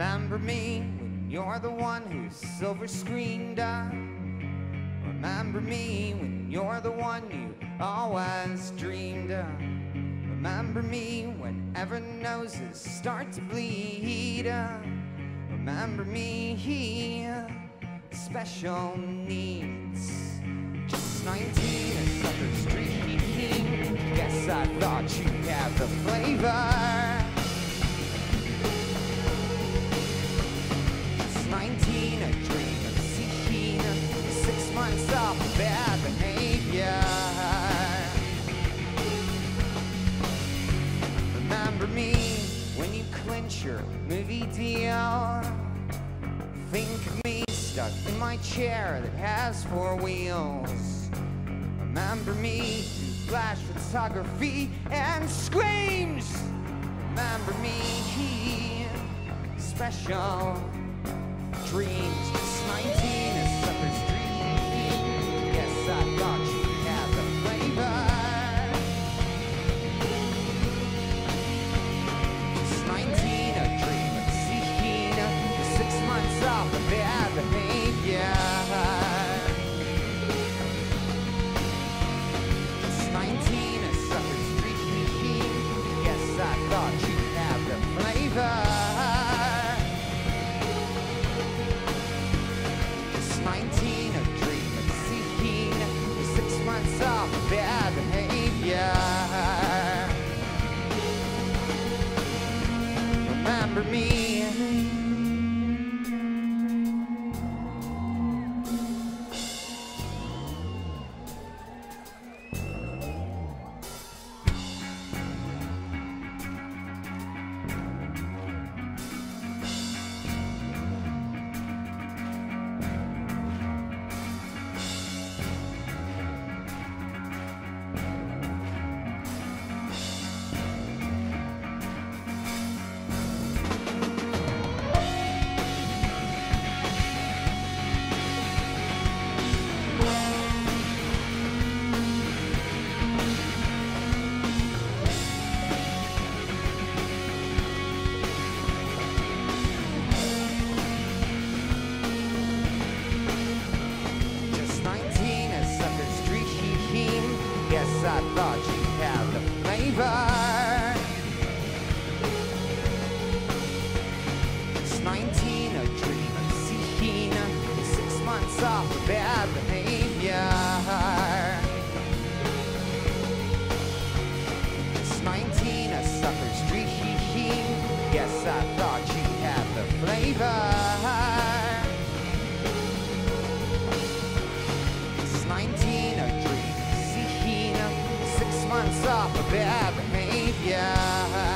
Remember me when you're the one who's silver screened up. Remember me when you're the one you always dreamed of. Remember me whenever noses start to bleed. Remember me, special needs. Just 19 and Sucker Street. Guess I thought you had the flavor. Movie deal. Think me stuck in my chair that has four wheels. Remember me through flash photography and screams. Remember me, special dreams. Just 19 off of bad behavior. Just 19, a sucker's dream. Yes, I thought you had the flavor. It's 19, a dream of seeing six months off of bad behavior. Remember me. I thought you had the flavor. Just 19, a dream of seeing six months off of bad behavior. Just 19, a sucker's dream. Yes, I thought Stop the bad behavior.